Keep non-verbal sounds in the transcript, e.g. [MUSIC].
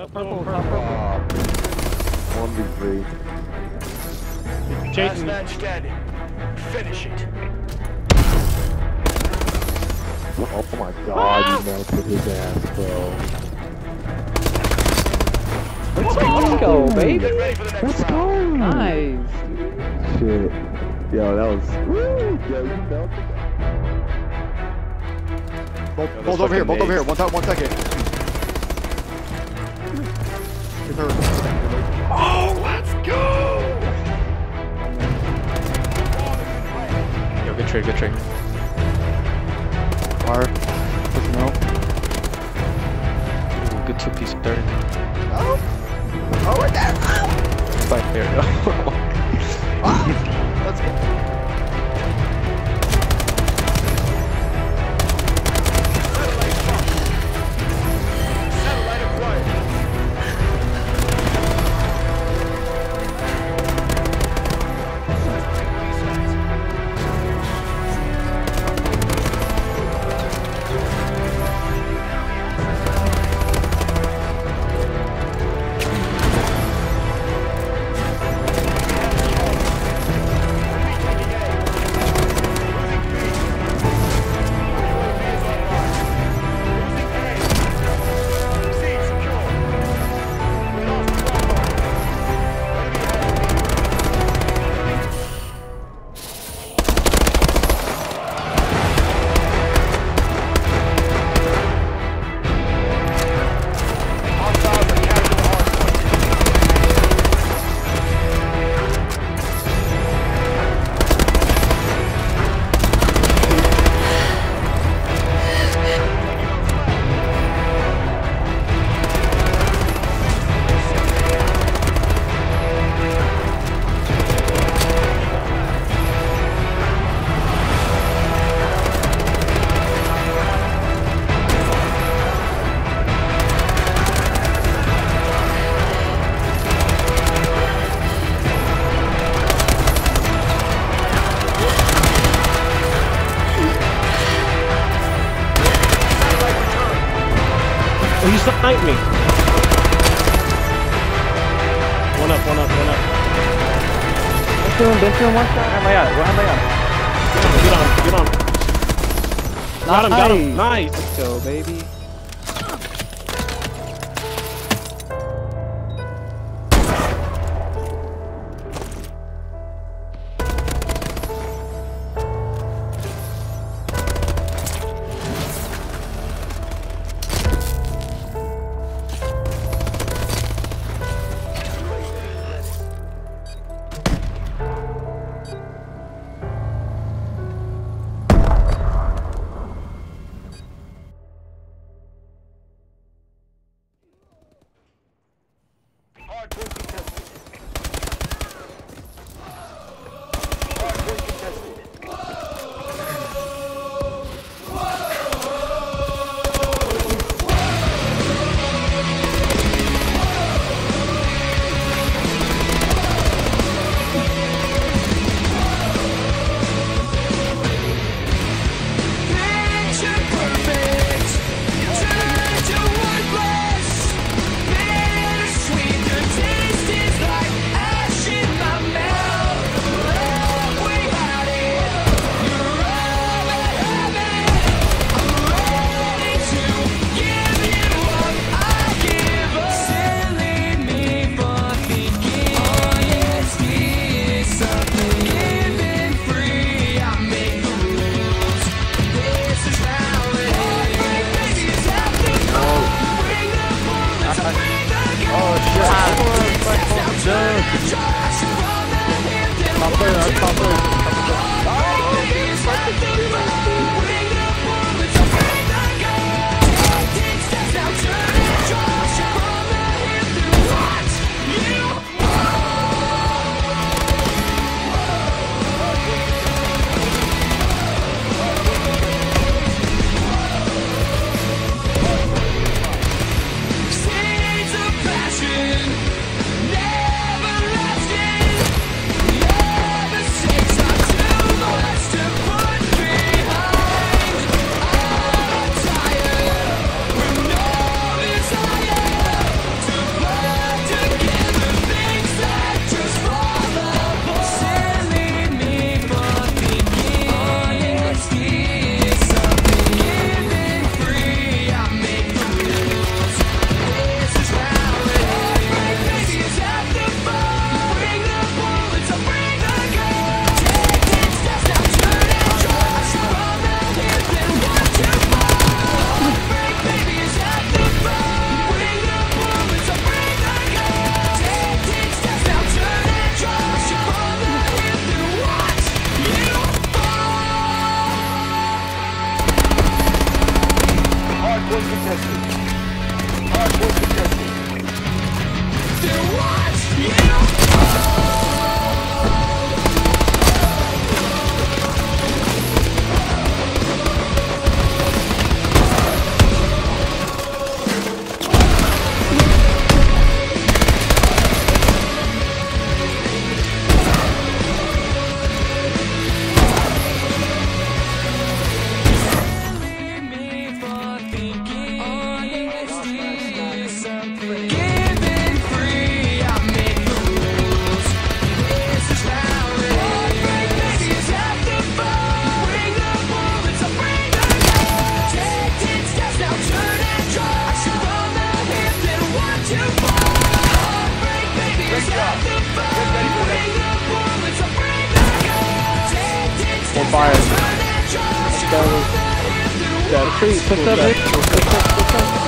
Top purple, top purple. One v three. Last Chasing me. man standing. Finish it. Oh my god, you ah! melted his ass, bro. Let's go, baby. Get ready for the next Let's go! Nice. Shit. Yo, that was. Woo! Yo, you melted Both, both over here, both over here. One time, one second. Give her- Oh, let's go! Yo, good trade, good trade. Him out. Ooh, good two piece of third. Oh, oh we're dead. [LAUGHS] Oh. Fine, there you go. Let's go. Sniped me. One up, one up, one up. Room, bench room, one shot. Where am I at? Where am I at? Get on him, get on. Got him, got him. Nice. Let's go, baby. Hard to watch you We're fired. Yeah, the tree. Push up, Nick. Push up.